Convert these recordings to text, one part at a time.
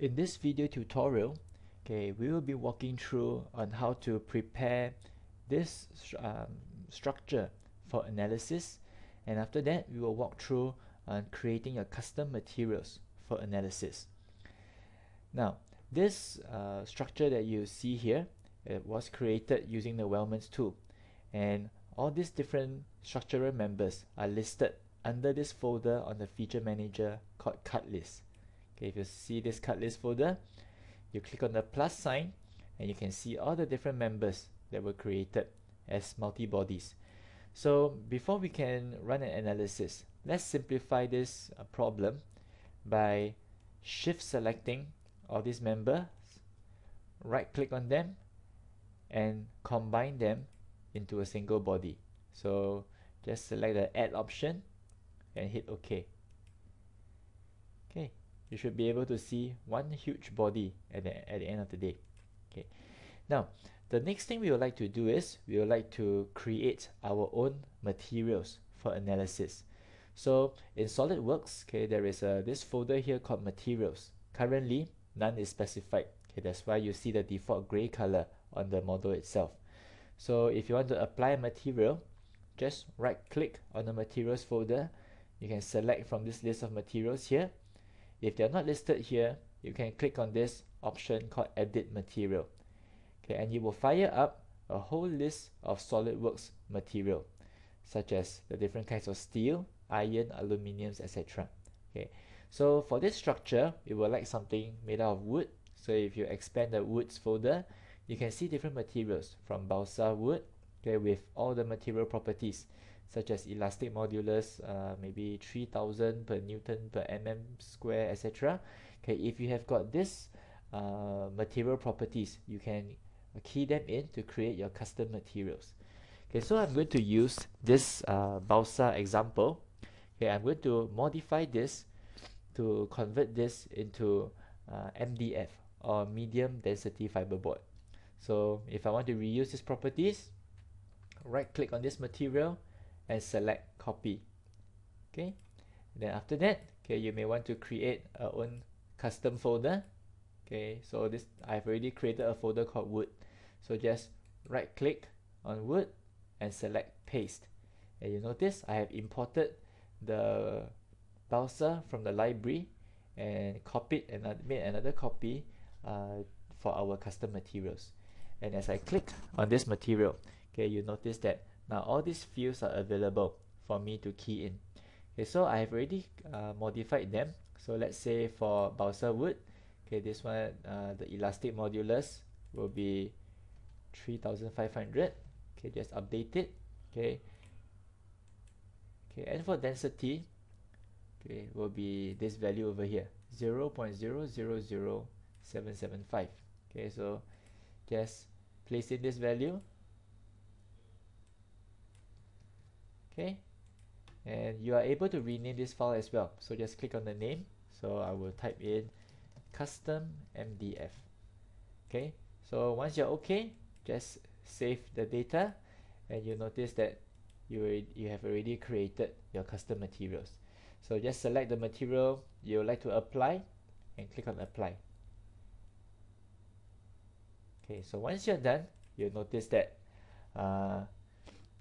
In this video tutorial, okay, we will be walking through on how to prepare this um, structure for analysis and after that we will walk through on creating your custom materials for analysis. Now this uh, structure that you see here it was created using the Weldments tool and all these different structural members are listed under this folder on the feature manager called cut list. Okay, if you see this cut list folder, you click on the plus sign and you can see all the different members that were created as multi-bodies. So before we can run an analysis, let's simplify this uh, problem by shift selecting all these members, right click on them and combine them into a single body. So just select the add option and hit OK. You should be able to see one huge body at the, at the end of the day. Okay, now the next thing we would like to do is we would like to create our own materials for analysis. So in SolidWorks, okay, there is a this folder here called materials. Currently, none is specified. Okay, that's why you see the default gray color on the model itself. So if you want to apply a material, just right click on the materials folder. You can select from this list of materials here if they're not listed here, you can click on this option called edit material. Okay, and you will fire up a whole list of SolidWorks material, such as the different kinds of steel, iron, aluminiums, etc. Okay, so for this structure, we will like something made out of wood. So if you expand the woods folder, you can see different materials from balsa wood, okay, with all the material properties such as elastic modulus, uh, maybe 3000 per newton per mm square, etc. Okay, if you have got this uh, material properties, you can key them in to create your custom materials. Okay, so I'm going to use this uh, balsa example. Okay, I'm going to modify this to convert this into uh, MDF or medium density fiberboard. So if I want to reuse these properties, right click on this material and select copy. Okay? Then after that okay you may want to create a own custom folder. Okay? So this I've already created a folder called wood. So just right click on wood and select paste. And you notice I have imported the balsa from the library and copied and made another copy uh, for our custom materials. And as I click on this material okay you notice that now all these fields are available for me to key in. Okay, so I have already uh, modified them. So let's say for balsa wood, okay, this one, uh, the elastic modulus will be 3500. Okay, just update it. Okay. Okay, and for density, okay, will be this value over here, 0 0.000775. Okay, so just place in this value okay? And you are able to rename this file as well. So just click on the name. So I will type in custom MDF okay? So once you're okay just save the data and you notice that you, you have already created your custom materials. So just select the material you would like to apply and click on apply. Okay so once you're done you'll notice that uh,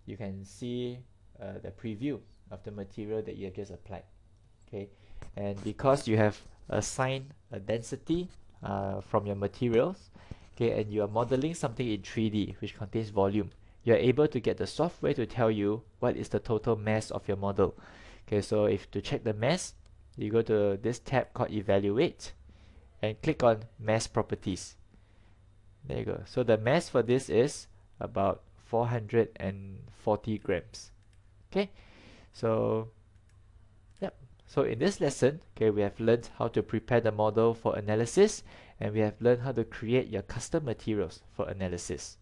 you can see uh, the preview of the material that you have just applied okay? And because you have assigned a density uh, from your materials okay and you are modeling something in 3D which contains volume you are able to get the software to tell you what is the total mass of your model okay? So if to check the mass you go to this tab called evaluate and click on mass properties. There you go. So the mass for this is about 440 grams okay? So yep. So in this lesson okay we have learned how to prepare the model for analysis and we have learned how to create your custom materials for analysis